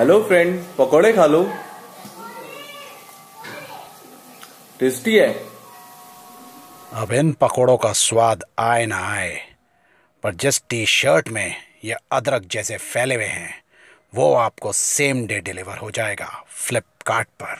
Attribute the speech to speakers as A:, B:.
A: Hello friend पकोड़े खा लो। Tasty है।
B: अब इन पकोड़ों का स्वाद आए ना आए, पर जिस टी शर्ट में ये अदरक जैसे फैले हुए हैं, वो आपको सेम डे डिलीवर हो जाएगा फ्लिपकार्ट पर।